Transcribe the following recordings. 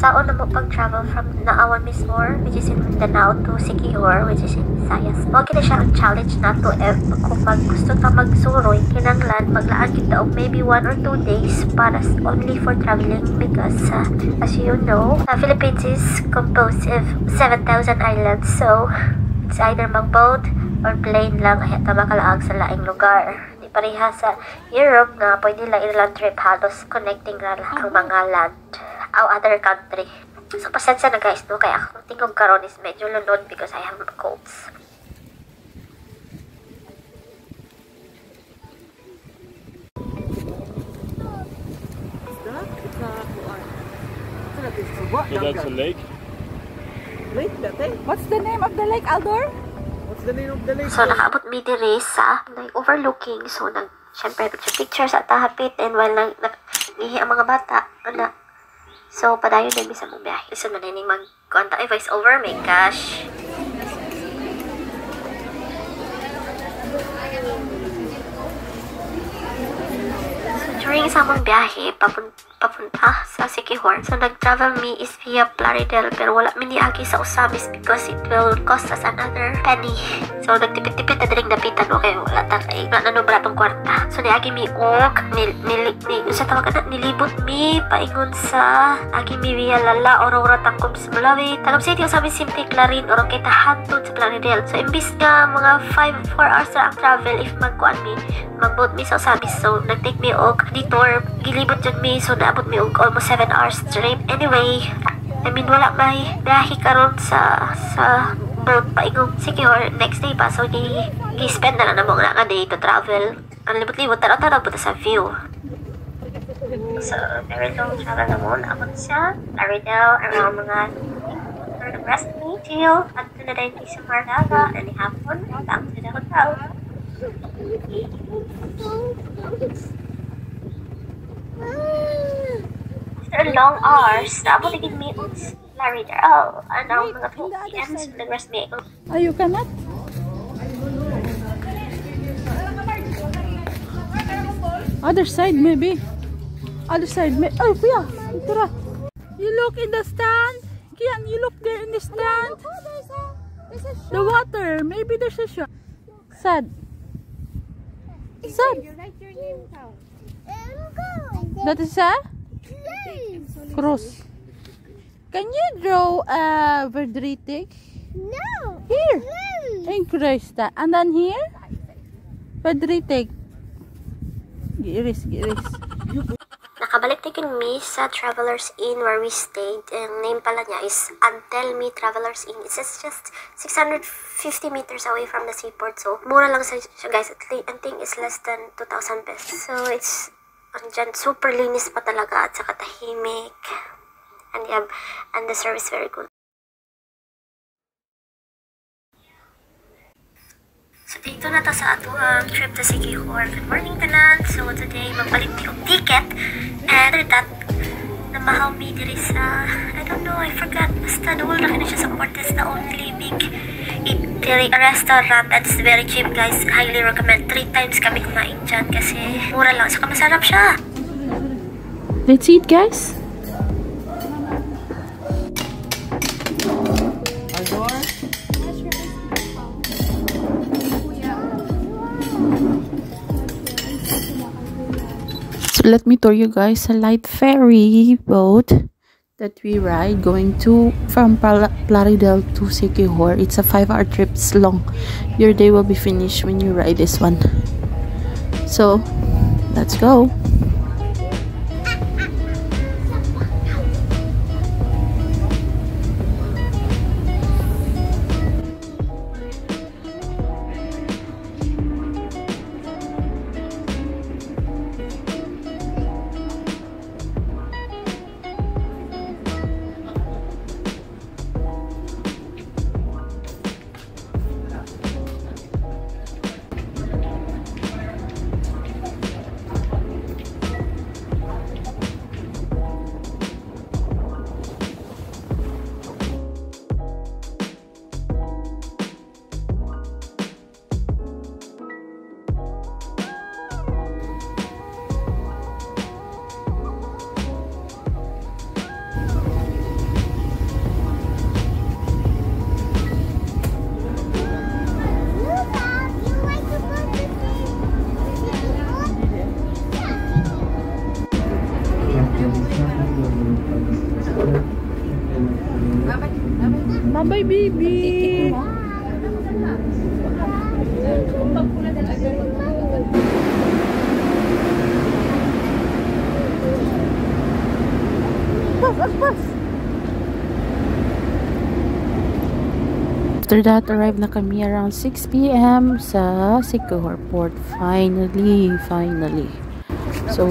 is saon na mo pag-travel from Naawan Mismor, which is in Mindanao, to Siquijor, which is in Visayas. Mao kini siya ang challenge nato if kung mag gusto ta magsuroy, kinanglan maglaan kita og maybe one or two days para only for traveling because uh, as you know, uh, Philippines is composed of 7,000 islands. So, it's either mag-boat or plane lang ay ta makalaag sa laing lugar pareha sa Europe na pwede lang ilang trip halos connecting ra lang ang mga land o other country. So, pasensya na guys, no? Kaya ako tingog karon is medyo lunod because I have colds. So that's a lake? Lake, dati? What's the name of the lake, Aldor? What's the name of the lake? So, nakaabot mi diri sa like, overlooking. So, nag, syempre, picture pictures at tahapit and while nag, nag, ang mga bata, ana. So, padayon din sa mong biyahe. So, manining mag, konta, voice over, may cash. during sa among biyahe papun papunta sa Siquijor. So, nag-travel me is via Plaridel pero wala mi niagi sa Usamis because it will cost us another penny. So, nagtipid-tipid na diring napitan no kaya wala ta kay na nanubra tong kwarta. So, niagi mi og nil, nil, nil, sa tawag na nilibot mi paingon sa agi mi via Lala Aurora Tangkom sa Malawi. Tangkom City Usamis Simple Clarin or kay tahantod sa Plaridel. So, imbis nga mga 5 4 hours na ang travel if magkuan mi mag-boat mi sa Usamis. So, nag-take mi og detour gilibot jud mi so naabot mi og almost 7 hours trip anyway I mean wala may biyahe karon sa sa boat paingong secure next day pa. So di gi-spend na lang na mo. Nga day to travel. Ang libot-libot tara-tara po sa view. So very long travel na mo naabot siya. Laredo around mga for the rest of me till at na din sa Mardaga and hapon. Back to the hotel After long hours, naabot agad mi og Larry there. Oh, ano, mga 2 p.m. So, nag-rest mi. Oh, you cannot? Other side, maybe. Other side, may Oh, kuya, ito. You look in the stand. Kian, you look there in the stand. The water. Maybe there's a shop. Sad. Sad. That is a cross. Can you draw a Verdritic? No. Here. No. Increase that. And then here? Verdritic. Giris, giris. Nakabalik tayo mi sa Travelers Inn where we stayed. Ang name pala niya is Antelmi Travelers Inn. It's just, just 650 meters away from the seaport. So, mura lang siya guys. At least, I think it's less than 2,000 pesos. So, it's andyan, super linis pa talaga at saka tahimik. And, yeah, and the service very good. So, dito na ta sa ato ang trip to Siquijor. Good morning, tanan. So, today, magpalit ko ticket. And after that, namahaw mi diri sa, I don't know, I forgot. Basta doon na kina siya sa Portes na only big eatery restaurant. And it's very cheap, guys. Highly recommend. Three times kami kumain dyan kasi mura lang. Saka masarap siya. Let's eat, guys. So let me tour you guys a light ferry boat that we ride going to from Plaridel to Siquijor. It's a five hour trip. It's long. Your day will be finished when you ride this one. So let's go. Hi, baby! After that, arrived na kami around 6 p.m. sa Sikihor Port. Finally, finally. So,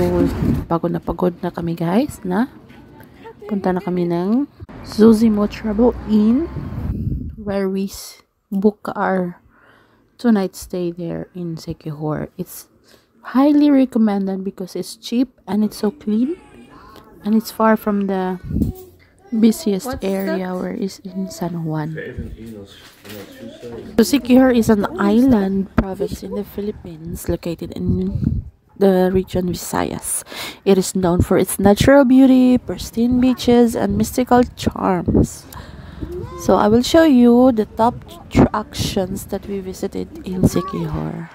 pagod na pagod na kami guys na punta na kami ng Zuzimo Travel Inn where we book our two night stay there in Siquijor. It's highly recommended because it's cheap and it's so clean and it's far from the busiest area where is in San Juan. So Siquijor is an island province in the Philippines located in the region Visayas. It is known for its natural beauty, pristine beaches, and mystical charms. So I will show you the top attractions that we visited in Siquijor.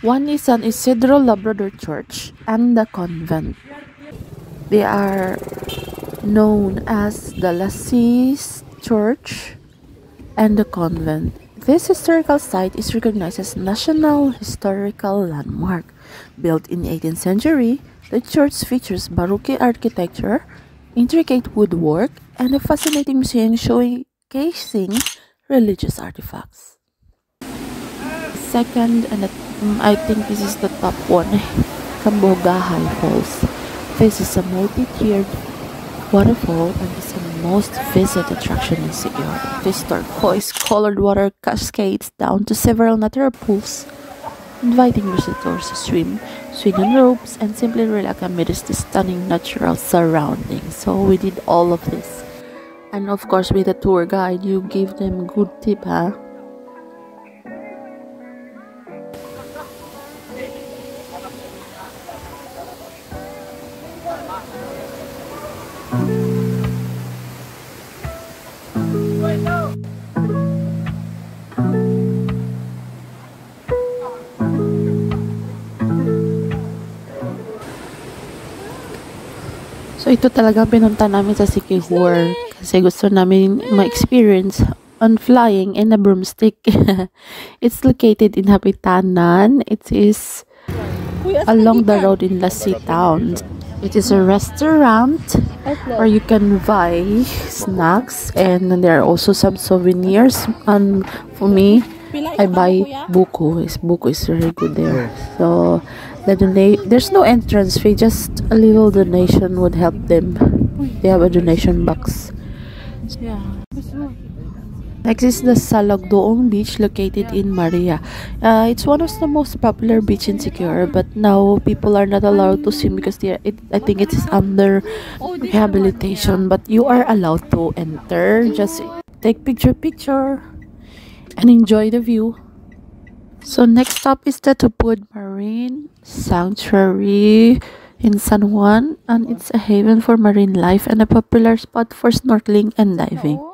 One is San Isidro Labrador Church and the convent. They are known as the Lazi Church and the convent. This historical site is recognized as National Historical Landmark. Built in 18th century, the church features Baroque architecture, intricate woodwork, and a fascinating museum showcasing religious artifacts. Second, and mm, I think this is the top one, Cambugahay Falls. This is a multi-tiered waterfall and is the most visited attraction in Siquijor. This turquoise-colored water cascades down to several natural pools, inviting visitors to swim, swing on ropes, and simply relax amidst the stunning natural surroundings. So we did all of this. And of course, with a tour guide, you give them good tip, huh? So ito talaga pinunta namin sa Sikihor kasi gusto namin ma-experience on flying in a broomstick. it's located in Hapitanan. It is along the road in Lassi town. It is a restaurant where you can buy snacks and there are also some souvenirs. And for me, I buy buko. Buko is very good there. So the donate there's no entrance fee. Just a little donation would help them. They have a donation box. Yeah. Next is the Salagdoong Beach located in Maria. Uh, it's one of the most popular beach in Siquijor, but now people are not allowed to swim because they are, it, I think it is under rehabilitation. But you are allowed to enter. Just take picture picture and enjoy the view. So next stop is the Tubod Marine Sanctuary in San Juan and it's a haven for marine life and a popular spot for snorkeling and diving.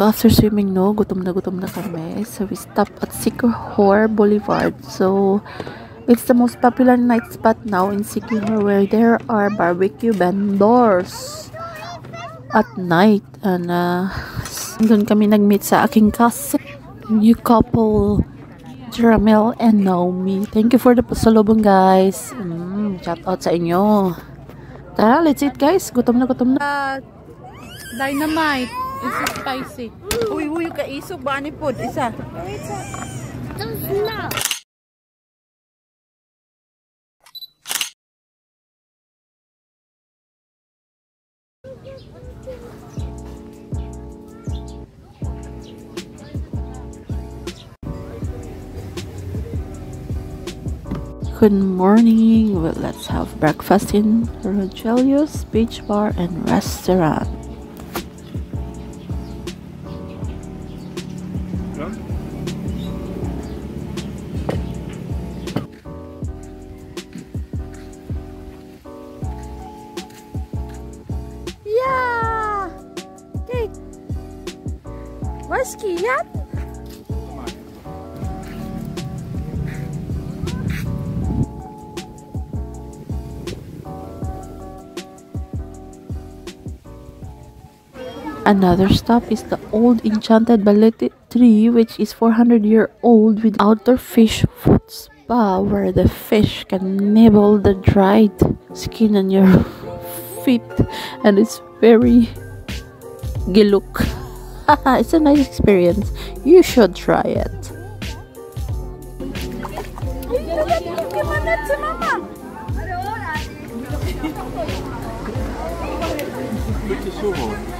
So after swimming no, gutom na gutom na kami. So we stopped at Sikihor Boulevard. So it's the most popular night spot now in Sikihor where there are barbecue vendors at night. And uh, doon kami nag-meet sa aking cousin, new couple, Jaramel and Naomi. Thank you for the pasalubong guys. Mm, shout out sa inyo. Tara, let's eat guys. Gutom na gutom na. Dynamite. It's spicy. Uy, uy, kaisog ba ni pod? Isa. Those. Good morning. Well, let's have breakfast in Rogelio's Beach Bar and Restaurant. Another stop is the old enchanted balete tree, which is 400 year old with outdoor fish food spa where the fish can nibble the dried skin on your feet and it's very giluk. it's a nice experience. You should try it.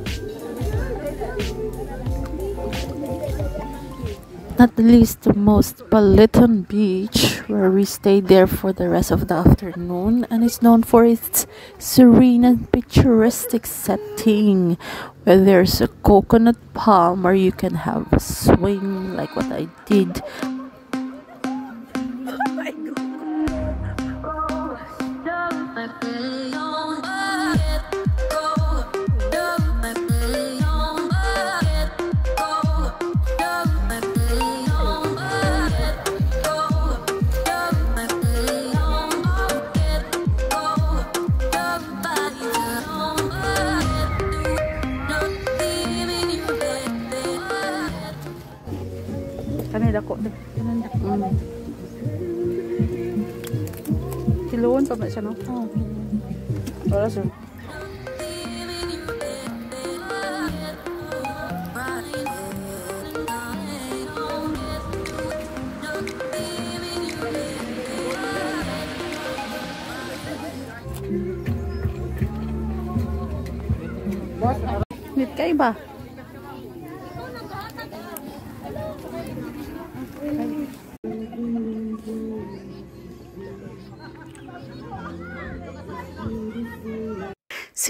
not least the most Paliton Beach, where we stayed there for the rest of the afternoon, and it's known for its serene and picturesque setting, where there's a coconut palm where you can have a swing like what I did. cột được, cho nên đặt ừ. thì luôn tôi lại cho nó không đó rồi nhiệt gei ba.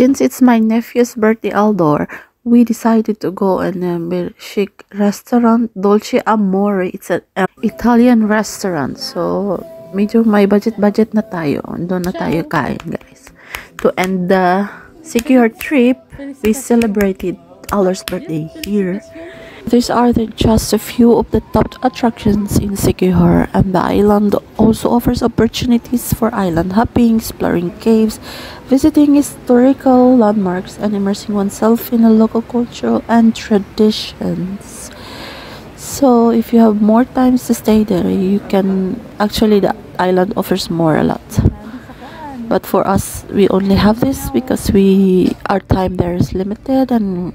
Since it's my nephew's birthday, Aldor, we decided to go in a chic restaurant, Dolce Amore. It's an Italian restaurant. So, medyo may budget-budget na tayo. Doon na tayo kain, guys. To end the secure trip, we celebrated Aldor's birthday here. These are the, just a few of the top attractions in Siquijor, and the island also offers opportunities for island hopping, exploring caves, visiting historical landmarks, and immersing oneself in the local culture and traditions. So, if you have more times to stay there, you can actually the island offers more a lot. But for us, we only have this because we our time there is limited and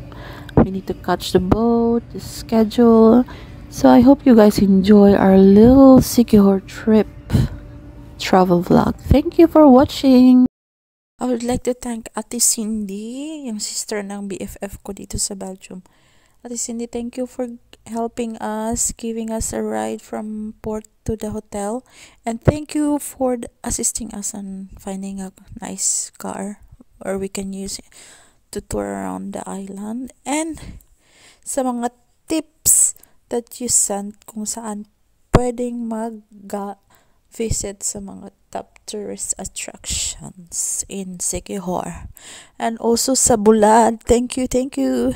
we need to catch the boat, the schedule. So I hope you guys enjoy our little Siquijor trip travel vlog. Thank you for watching. I would like to thank Ate Cindy, yung sister ng BFF ko dito sa Belgium. Ate Cindy, thank you for helping us, giving us a ride from port to the hotel. And thank you for assisting us on finding a nice car or we can use to tour around the island. And sa mga tips that you sent kung saan pwedeng mag-visit sa mga top tourist attractions in Siquijor. And also sa Bulad. Thank you, thank you.